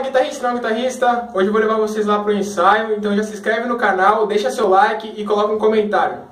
Fala guitarrista, não guitarrista, hoje eu vou levar vocês lá pro ensaio, então já se inscreve no canal, deixa seu like e coloca um comentário.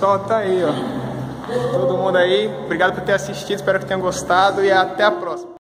Pessoal tá aí, ó. Todo mundo aí, obrigado por ter assistido, espero que tenham gostado e até a próxima.